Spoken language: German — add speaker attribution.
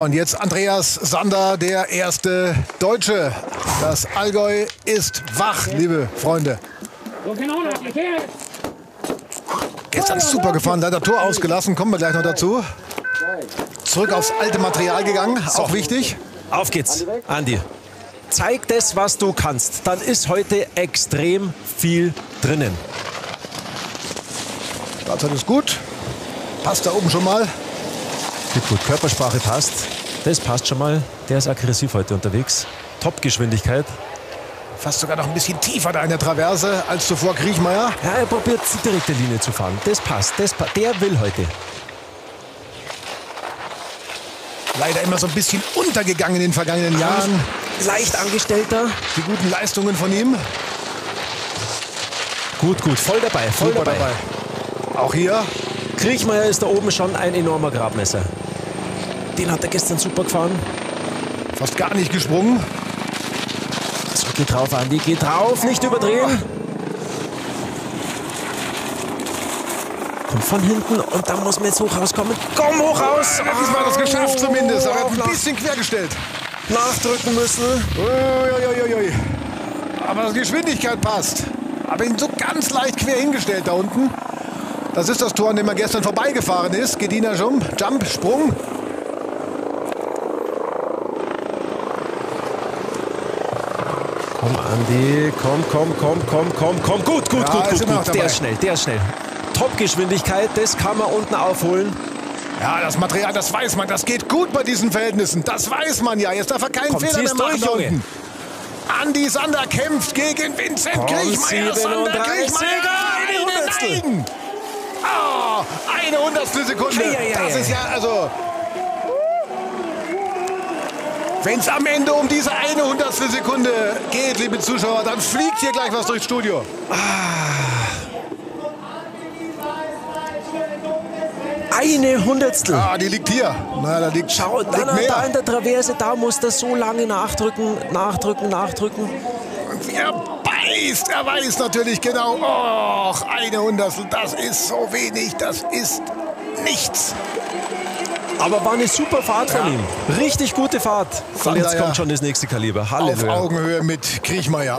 Speaker 1: Und jetzt Andreas Sander, der erste Deutsche. Das Allgäu ist wach, liebe Freunde. Gestern super gefahren, leider Tor ausgelassen, kommen wir gleich noch dazu. Zurück aufs alte Material gegangen, auch wichtig.
Speaker 2: Auf geht's, Andi. Zeig das, was du kannst. Dann ist heute extrem viel drinnen.
Speaker 1: Startzeit ist gut. Passt da oben schon mal.
Speaker 2: Gut, gut, Körpersprache passt. Das passt schon mal. Der ist aggressiv heute unterwegs. Top-Geschwindigkeit.
Speaker 1: Fast sogar noch ein bisschen tiefer da in der Traverse als zuvor Kriechmeier.
Speaker 2: Ja, er probiert die direkte Linie zu fahren. Das passt. Das pa der will heute.
Speaker 1: Leider immer so ein bisschen untergegangen in den vergangenen Jahren.
Speaker 2: Leicht angestellter.
Speaker 1: Die guten Leistungen von ihm.
Speaker 2: Gut, gut. Voll dabei. Voll dabei.
Speaker 1: dabei. Auch hier
Speaker 2: Kriechmeier ist da oben schon ein enormer Grabmesser. Den hat er gestern super gefahren.
Speaker 1: fast gar nicht gesprungen.
Speaker 2: So, geh drauf, Andi. Geh drauf. Nicht überdrehen. Kommt von hinten und dann muss man jetzt hoch rauskommen. Komm hoch raus.
Speaker 1: Ja, diesmal hat es geschafft zumindest. Aber er hat ein bisschen quergestellt.
Speaker 2: nachdrücken müssen.
Speaker 1: Uiuiuiui. Aber die Geschwindigkeit passt. Aber ihn so ganz leicht quer hingestellt da unten. Das ist das Tor, an dem er gestern vorbeigefahren ist. Gediener Jump, Jump, Sprung.
Speaker 2: Komm, Andi. Komm, komm, komm, komm, komm, komm. Gut, gut,
Speaker 1: Ja,
Speaker 2: gut, gut, gut. Der ist schnell, der ist schnell. Top-Geschwindigkeit, das kann man unten aufholen.
Speaker 1: Ja, das Material, das weiß man. Das geht gut bei diesen Verhältnissen. Das weiß man ja. Jetzt darf er keinen
Speaker 2: Komm,
Speaker 1: Fehler mehr machen
Speaker 2: durch, Junge.
Speaker 1: unten. Andi Sander kämpft gegen Vincent
Speaker 2: Komm,
Speaker 1: Kriechmeier. Sander
Speaker 2: 37,
Speaker 1: Kriechmeier.
Speaker 2: eine Hundertstel.
Speaker 1: Nein! Oh, eine Hundertstel Sekunde.
Speaker 2: Ei, ei,
Speaker 1: Das ist ja, also... Wenn es am Ende um diese eine Hundertstel Sekunde geht, liebe Zuschauer, dann fliegt hier gleich was durchs Studio.
Speaker 2: Eine Hundertstel.
Speaker 1: Ah, die liegt hier. Na, da liegt,
Speaker 2: Schau, da,
Speaker 1: liegt
Speaker 2: da in der Traverse, da muss er so lange nachdrücken, nachdrücken, nachdrücken.
Speaker 1: Er beißt, er weiß natürlich genau. Och, eine Hundertstel, das ist so wenig, das ist nichts.
Speaker 2: Aber war eine super Fahrt von
Speaker 1: Ja.
Speaker 2: ihm. Richtig gute Fahrt. Und jetzt kommt schon das nächste Kaliber.
Speaker 1: Auf
Speaker 2: Halleluja.
Speaker 1: Augenhöhe mit Kriechmeier.